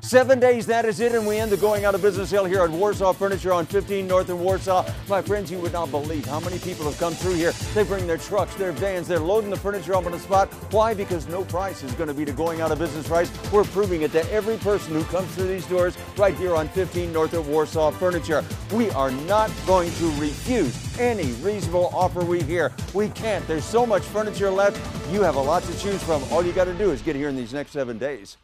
Seven days, that is it, and we end the going out of business sale here at Warsaw Furniture on 15 North in Warsaw. My friends, you would not believe how many people have come through here. They bring their trucks, their vans, they're loading the furniture up on the spot. Why? Because no price is going to be the going out of business price. We're proving it to every person who comes through these doors right here on 15 North at Warsaw Furniture. We are not going to refuse any reasonable offer we hear. We can't. There's so much furniture left. You have a lot to choose from. All you got to do is get here in these next seven days.